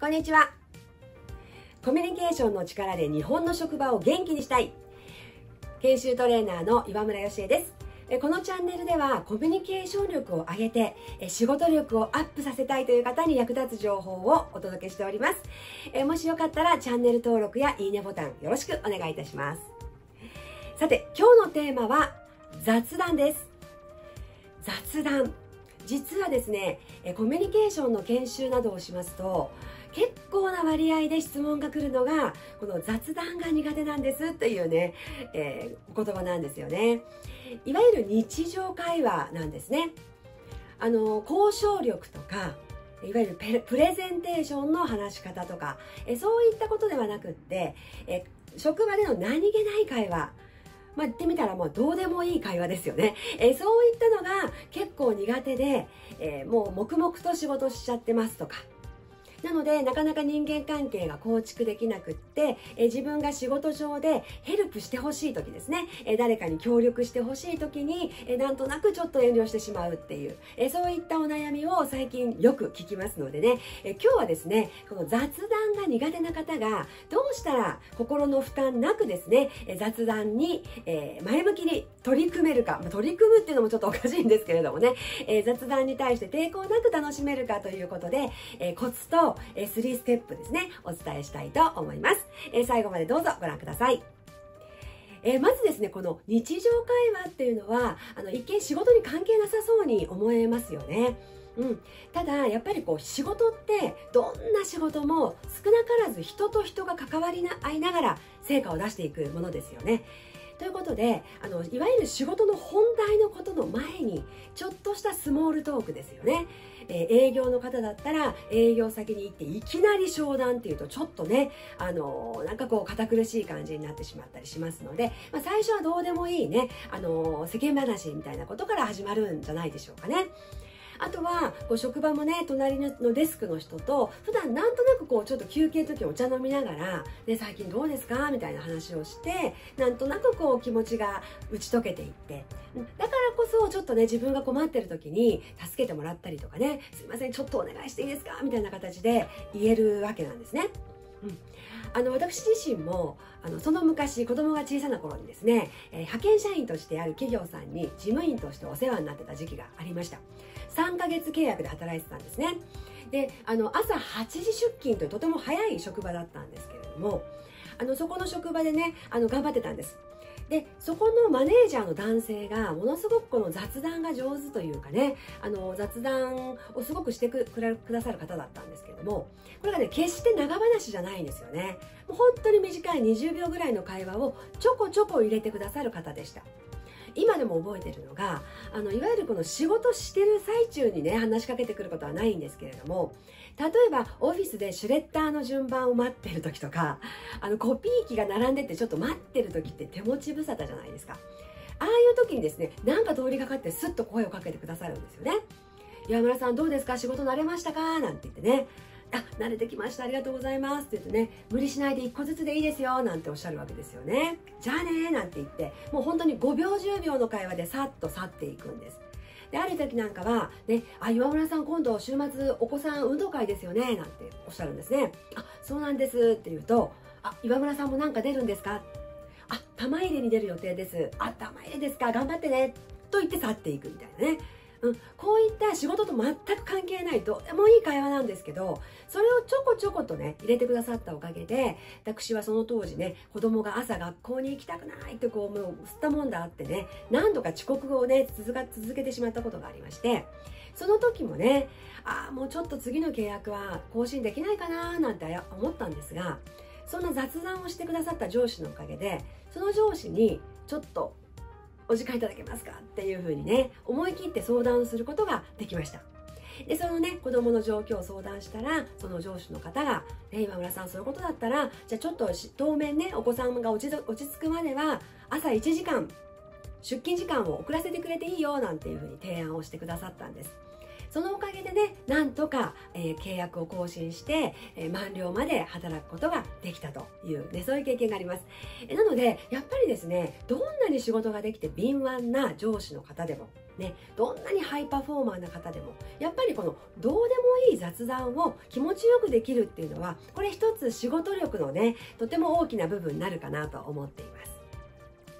こんにちは。コミュニケーションの力で日本の職場を元気にしたい。研修トレーナーの岩村よしえです。このチャンネルではコミュニケーション力を上げて仕事力をアップさせたいという方に役立つ情報をお届けしております。もしよかったらチャンネル登録やいいねボタンよろしくお願いいたします。さて今日のテーマは雑談です。雑談。実はですねコミュニケーションの研修などをしますと結構な割合で質問が来るのがこの雑談が苦手なんですというね、えー、言葉なんですよね。いわゆる日常会話なんですね。あの交渉力とかいわゆるプレゼンテーションの話し方とかえそういったことではなくってえ職場での何気ない会話まあ、言ってみたらもうどうでもいい会話ですよね。えそういったのが結構苦手で、えー、もう黙々と仕事しちゃってますとか、なのでなかなか人間関係が構築できなくって、え自分が仕事上でヘルプしてほしい時ですね、え誰かに協力してほしい時に、えなんとなくちょっと遠慮してしまうっていう、えそういったお悩みを最近よく聞きますのでね、え今日はですねこの雑談が苦手な方がどうしたら心の負担なくですねえ雑談に、え前向きに取り組めるか、ま取り組むっていうのもちょっとおかしいんですけれどもね、え雑談に対して抵抗なく楽しめるかということで、えコツとえ3ステップですね、お伝えしたいと思います。え最後までどうぞご覧ください。えー、まずですね、この日常会話っていうのは、あの、一見仕事に関係なさそうに思えますよね。うん、ただやっぱりこう仕事ってどんな仕事も少なからず人と人が関わり合いながら成果を出していくものですよね。ということであのいわゆる仕事の本題のことの前にちょっとしたスモールトークですよね、えー、営業の方だったら営業先に行っていきなり商談っていうとちょっとねあのなんかこう堅苦しい感じになってしまったりしますので、まあ、最初はどうでもいいねあの世間話みたいなことから始まるんじゃないでしょうかね。あとはこう職場もね隣のデスクの人と普段なんとなくこうちょっと休憩の時お茶飲みながら、ね、最近どうですか？みたいな話をしてなんとなくこう気持ちが打ち解けていって。だからこそちょっとね自分が困ってる時に助けてもらったりとかねすいませんちょっとお願いしていいですか？みたいな形で言えるわけなんですね。うん。あの私自身もあのその昔子供が小さな頃にですね、えー、派遣社員としてある企業さんに事務員としてお世話になってた時期がありました。3ヶ月契約で働いてたんですね。であの朝8時出勤というとても早い職場だったんですけれどもあのそこの職場でねあの頑張ってたんです。でそこのマネージャーの男性がものすごくこの雑談が上手というかねあの雑談をすごくしてくださる方だったんですけれどもこれがね決して長話じゃないんですよね。もう本当に短い20秒ぐらいの会話をちょこちょこ入れてくださる方でした。今でも覚えてるのがあのいわゆるこの仕事してる最中にね話しかけてくることはないんですけれども例えばオフィスでシュレッダーの順番を待ってる時とかあのコピー機が並んでてちょっと待ってる時って手持ち無沙汰じゃないですか。ああいう時にですねなんか通りがかってスッと声をかけてくださるんですよね。岩村さんどうですか？仕事慣れましたか？なんて言ってね。あ慣れてきました。ありがとうございますって言ってね。無理しないで1個ずつでいいですよ。なんておっしゃるわけですよね。じゃあね。なんて言って。もう本当に5秒10秒の会話でさっと去っていくんです。である時なんかは、ね、あ、岩村さん今度週末お子さん運動会ですよねなんておっしゃるんですね。あ、そうなんですって言うと、あ、岩村さんもなんか出るんですかあ、玉入れに出る予定です。あ、玉入れですか？頑張ってねと言って去っていくみたいなね。うん、こういった仕事と全く関係ないどうでもいい会話なんですけどそれをちょこちょことね入れてくださったおかげで私はその当時ね子供が朝学校に行きたくないってこうもう吸ったもんだってね何度か遅刻をね続か続けてしまったことがありましてその時もねああもうちょっと次の契約は更新できないかななんて思ったんですがそんな雑談をしてくださった上司のおかげでその上司にちょっとお時間いただけますか？っていうふうにね思い切って相談することができました。でそのね子供の状況を相談したらその上司の方が「ね、今村さんそういうことだったらじゃあちょっと当面ねお子さんが落ち落ち着くまでは朝1時間出勤時間を遅らせてくれていいよ」なんていうふうに提案をしてくださったんです。そのおかげでねなんとか、えー、契約を更新して、えー、満了まで働くことができたという、ね、そういう経験があります、え、なのでやっぱりですねどんなに仕事ができて敏腕な上司の方でもね、どんなにハイパフォーマーな方でもやっぱりこのどうでもいい雑談を気持ちよくできるっていうのはこれ一つ仕事力のねとても大きな部分になるかなと思っています。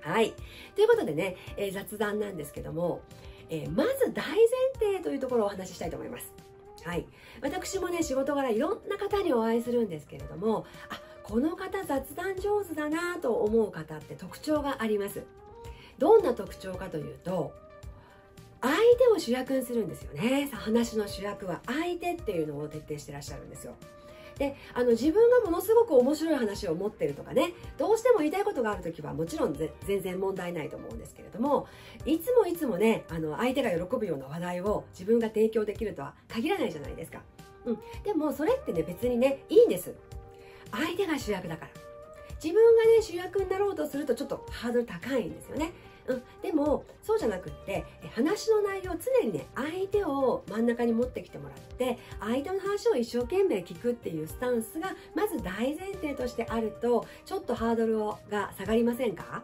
はい。ということでね、えー、雑談なんですけども、えー、まず大前提というところをお話ししたいと思います。はい。私もね、仕事柄いろんな方にお会いするんですけれども、あ、この方雑談上手だなと思う方って特徴があります。どんな特徴かというと、相手を主役にするんですよね話の主役は相手っていうのを徹底してらっしゃるんですよであの自分がものすごく面白い話を持ってるとかねどうしても言いたいことがある時はもちろん全然問題ないと思うんですけれどもいつもいつもねあの相手が喜ぶような話題を自分が提供できるとは限らないじゃないですか、うん、でもそれってね別にねいいんです。相手が主役だから。自分がね主役になろうとするとちょっとハードル高いんですよね。うん、でもそうじゃなくって話の内容を常にね相手を真ん中に持ってきてもらって相手の話を一生懸命聞くっていうスタンスがまず大前提としてあるとちょっとハードルが下がりませんか？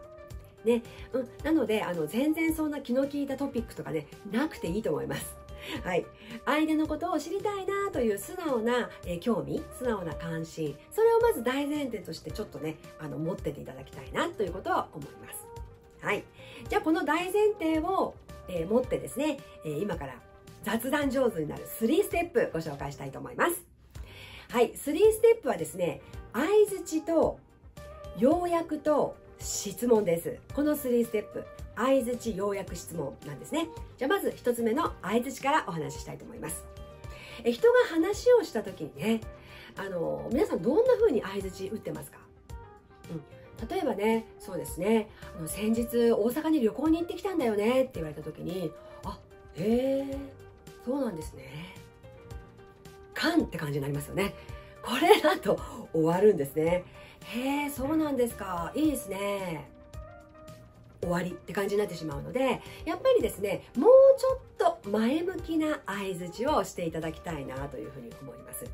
ね、うん、なのであの全然そんな気の利いたトピックとかねなくていいと思います。はい、相手のことを知りたいなという素直な、えー、興味素直な関心それをまず大前提としてちょっとねあの持ってていただきたいなということは思います。はい。じゃあこの大前提を、えー、持ってですね、えー、今から雑談上手になる3ステップご紹介したいと思います。はい。3ステップはですね、相づちと要約と質問です。この3ステップ。相づち、要約、質問なんですね。じゃあまず1つ目の相づちからお話ししたいと思います。え人が話をした時にね、あの、皆さんどんな風に相づち打ってますか？うん。例えばねそうですね。あの先日大阪に旅行に行ってきたんだよねって言われた時にあへえそうなんですね。かんって感じになりますよね。これだと終わるんですね。へえそうなんですか。いいですね。終わりって感じになってしまうのでやっぱりですねもうちょっと前向きな相づちをしていただきたいなというふうに思います。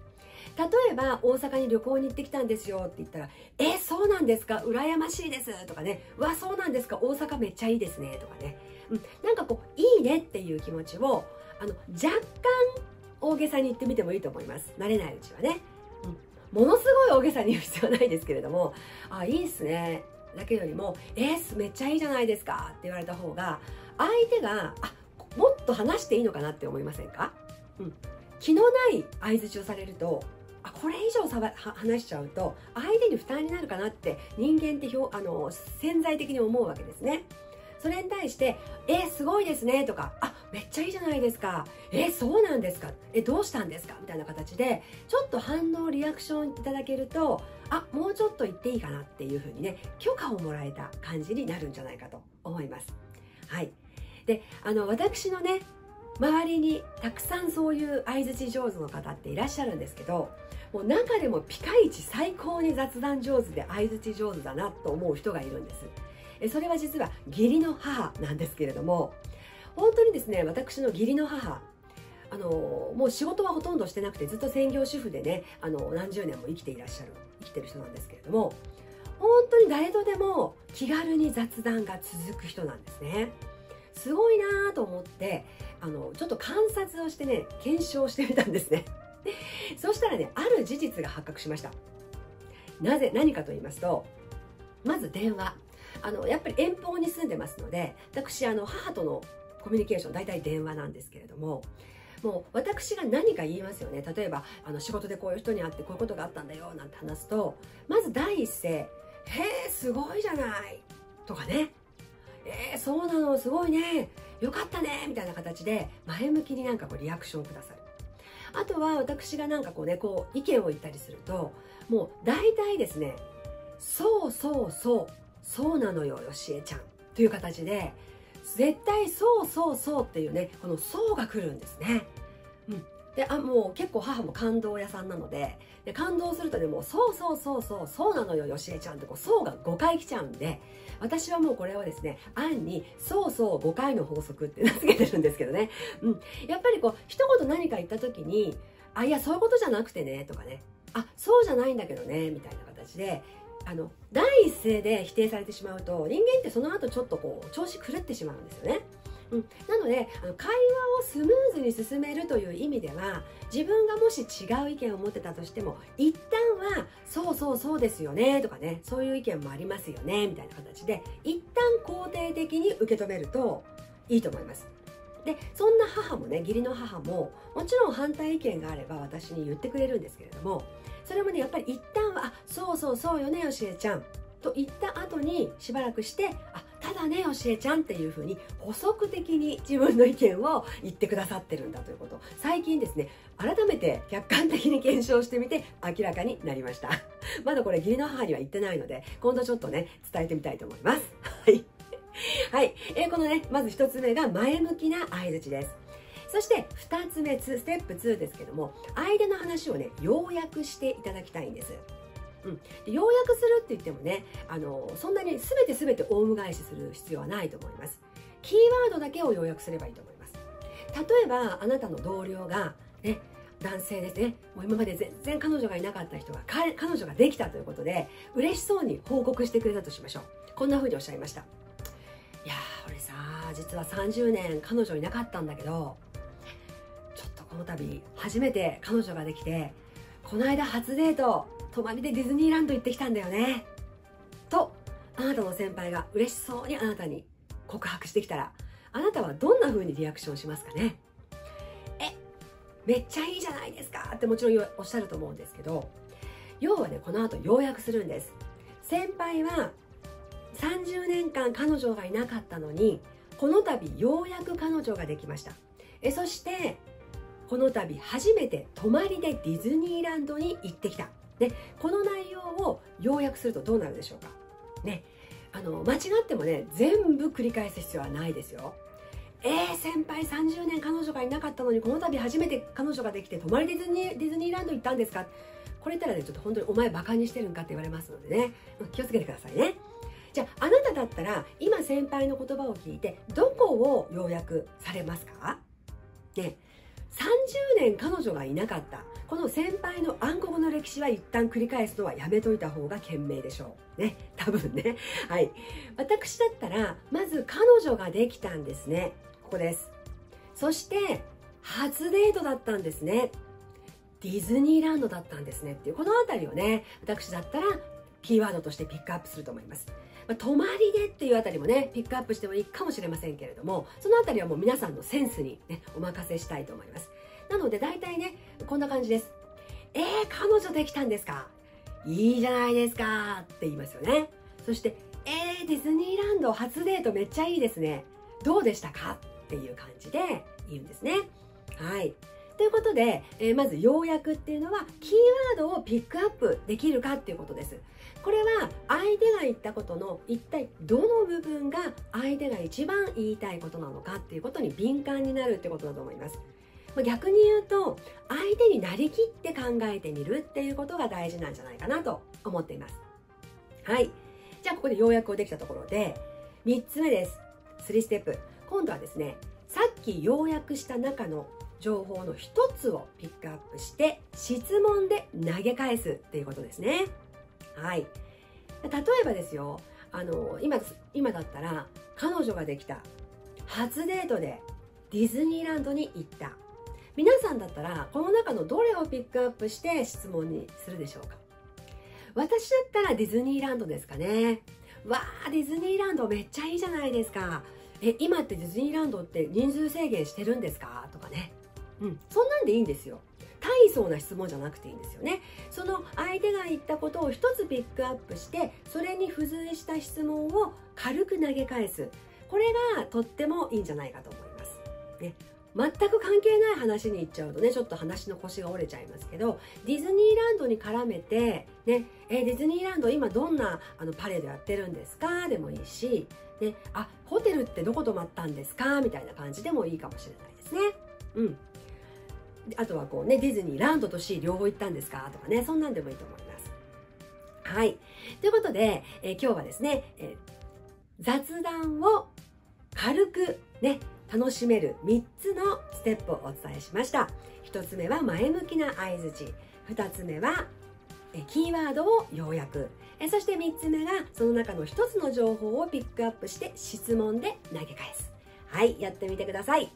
例えば大阪に旅行に行ってきたんですよって言ったら「えそうなんですか？羨ましいです」とかね「わそうなんですか？大阪めっちゃいいですね」とかね、うん、なんかこう「いいね」っていう気持ちをあの若干大げさに言ってみてもいいと思います。慣れないうちはね、うん、ものすごい大げさに言う必要はないですけれども「あいいっすね」だけよりも「えー、めっちゃいいじゃないですか」って言われた方が相手が「あもっと話していいのかな」って思いませんか、うん、気のない相づちをされるとこれ以上さば話しちゃうと相手に負担になるかなって人間ってひょあの潜在的に思うわけですね。それに対して「えすごいですね」とか「あめっちゃいいじゃないですか」「えそうなんですか」「えどうしたんですか」みたいな形でちょっと反応リアクションいただけるとあもうちょっと言っていいかなっていうふうにね許可をもらえた感じになるんじゃないかと思います。はいであの私のね周りにたくさんそういう相づち上手の方っていらっしゃるんですけどもう中でもピカイチ最高に雑談上手で相づち上手だなと思う人がいるんです。それは実は義理の母なんですけれども本当にですね私の義理の母あのもう仕事はほとんどしてなくてずっと専業主婦でねあの何十年も生きていらっしゃる生きてる人なんですけれども本当に誰とでも気軽に雑談が続く人なんですね。すごいなと思ってあのちょっと観察をしてね検証してみたんですね。そしたらねある事実が発覚しました。なぜ何かと言いますとまず電話。あのやっぱり遠方に住んでますので私あの母とのコミュニケーション大体電話なんですけれどももう私が何か言いますよね。例えばあの仕事でこういう人に会ってこういうことがあったんだよなんて話すとまず第一声「へえすごいじゃない」とかね「えー、そうなのすごいね。よかったね」みたいな形で前向きになんかこうリアクションくださる。あとは私がなんかこうねこう意見を言ったりするともう大体ですねそうそうそうそうなのよよしえちゃん。という形で絶対そうそうそうっていうねこの「そう」が来るんですね。であもう結構母も感動屋さんなのでで感動するとねもう「そうそうそうそうそうなのよよしえちゃん」ってこう「そう」が5回来ちゃうんで私はもうこれをですね案に「そうそう5回の法則」って 名付けてるんですけどね、うん、やっぱりこう一言何か言った時に「あいやそういうことじゃなくてね」とかね「あそうじゃないんだけどね」みたいな形であの第一声で否定されてしまうと人間ってその後ちょっとこう調子狂ってしまうんですよね。うん、なのであの会話をスムーズに進めるという意味では自分がもし違う意見を持ってたとしても一旦は「そうそうそうですよね」とかねそういう意見もありますよねみたいな形で一旦肯定的に受け止めるといいと思います。でそんな母もね義理の母ももちろん反対意見があれば私に言ってくれるんですけれどもそれもねやっぱり一旦は「あそうそうそうよねよしえちゃん」と言った後にしばらくして「あただねよしえちゃん」っていうふうに補足的に自分の意見を言ってくださってるんだということ。最近ですね改めて客観的に検証してみて明らかになりました。まだこれ義理の母には言ってないので今度ちょっとね伝えてみたいと思います。はい。はい、えー、このねまず1つ目が前向きな相づちです。そして2つ目ステップ2ですけども相手の話をね要約していただきたいんです。うん、要約するって言ってもねあのそんなに全て全てオウム返しする必要はないと思います。キーワードだけを要約すればいいと思います。例えばあなたの同僚がね男性ですね。もう今まで全然彼女がいなかった人が彼女ができたということで嬉しそうに報告してくれたとしましょう。こんな風におっしゃいました。いやー俺さ実は30年彼女いなかったんだけどちょっとこの度初めて彼女ができてこの間初デート泊まりでディズニーランド行ってきたんだよね。とあなたの先輩が嬉しそうにあなたに告白してきたらあなたはどんな風にリアクションしますかね。えめっちゃいいじゃないですかってもちろんおっしゃると思うんですけど要はねこの後要約するんです。先輩は30年間彼女がいなかったのにこの度ようやく彼女ができました。えそしてこの度初めて泊まりでディズニーランドに行ってきた。でこの内容を要約するとどうなるでしょうか？ねあの間違ってもね全部繰り返す必要はないですよ。えー、先輩30年彼女がいなかったのにこの度初めて彼女ができて泊まりディズニーディズニーランド行ったんですか？これ言ったらねちょっと本当にお前バカにしてるんかって言われますのでね。気をつけてくださいね。じゃああなただったら今先輩の言葉を聞いてどこを要約されますか？ね。30年彼女がいなかったこの先輩の暗黒の歴史は一旦繰り返すのはやめといた方が賢明でしょう。ね。多分ね。はい。私だったら、まず彼女ができたんですね。ここです。そして、初デートだったんですね。ディズニーランドだったんですねっていう、この辺りをね、私だったらキーワードとしてピックアップすると思います。まあ、泊まりでっていうあたりもね、ピックアップしてもいいかもしれませんけれども、そのあたりはもう皆さんのセンスにね、お任せしたいと思います。なので大体ね、こんな感じです。えー、彼女できたんですか？いいじゃないですかって言いますよね。そして、えー、ディズニーランド初デートめっちゃいいですね。どうでしたか？っていう感じで言うんですね。はい。ということで、えー、まず要約っていうのはキーワードをピックアップできるかっていうことです。これは相手が言ったことの一体どの部分が相手が一番言いたいことなのかっていうことに敏感になるってことだと思います。逆に言うと相手になりきって考えてみるっていうことが大事なんじゃないかなと思っていますはいじゃあここで要約をできたところで3つ目です3ステップ今度はですねさっき要約した中の情報の一つをピックアップして質問で投げ返すっていうことですね。はい。例えばですよ。あの今今だったら彼女ができた初デートでディズニーランドに行った。皆さんだったらこの中のどれをピックアップして質問にするでしょうか？私だったらディズニーランドですかね。わあディズニーランドめっちゃいいじゃないですか。え今ってディズニーランドって人数制限してるんですか？とかね。うん。そんなんでいいんですよ。大層な質問じゃなくていいんですよね。その相手が言ったことを一つピックアップしてそれに付随した質問を軽く投げ返す。これがとってもいいんじゃないかと思います、ね、全く関係ない話に行っちゃうとねちょっと話の腰が折れちゃいますけどディズニーランドに絡めて、ね。えディズニーランド今どんなあのパレードやってるんですか？でもいいし、ね、あホテルってどこ泊まったんですか？みたいな感じでもいいかもしれないですね。うん。あとはこうね、ディズニーランドとシー両方行ったんですか？とかね、そんなんでもいいと思います。はい。ということで、えー、今日はですね、えー、雑談を軽くね、楽しめる3つのステップをお伝えしました。1つ目は前向きな相づち2つ目はキーワードを要約。そして3つ目がその中の1つの情報をピックアップして質問で投げ返す。はいやってみてください。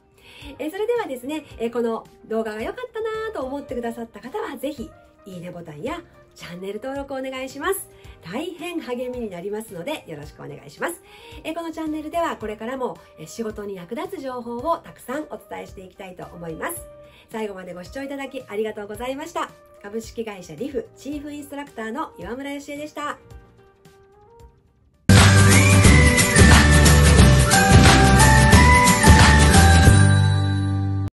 えそれではですね、えこの動画が良かったなと思ってくださった方はぜひいいねボタンやチャンネル登録お願いします。大変励みになりますのでよろしくお願いします。えこのチャンネルではこれからも仕事に役立つ情報をたくさんお伝えしていきたいと思います。最後までご視聴いただきありがとうございました。株式会社リフチーフインストラクターの岩村よしえでした。